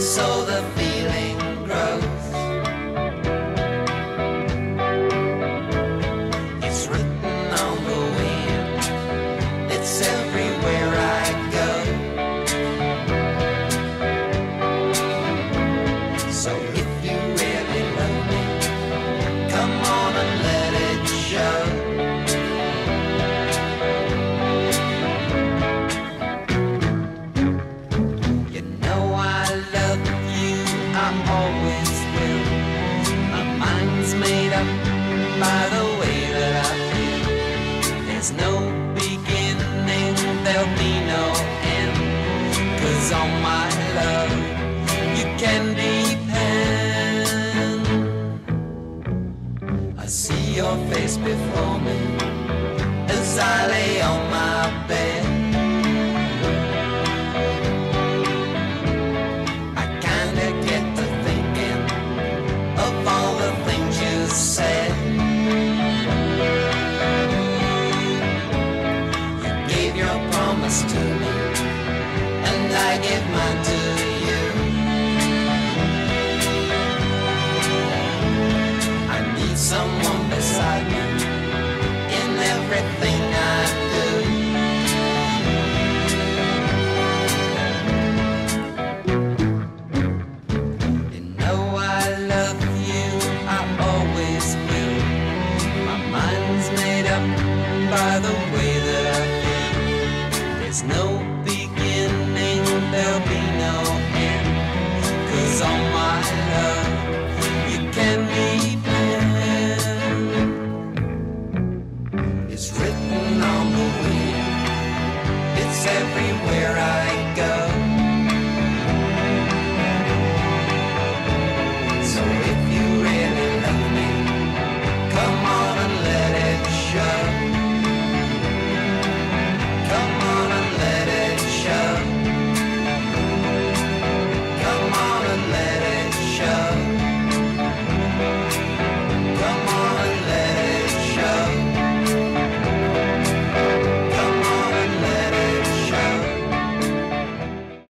so the feeling grows. It's written on the wind, it's everywhere I go. So if you really love me, come on and let by the way that I feel. There's no beginning, there'll be no end. Cause on my love, you can depend. I see your face before me as I lay on my bed. I give mine to you. I need someone beside me in everything I do. You know I love you, I always will. My mind's made up by the way everywhere I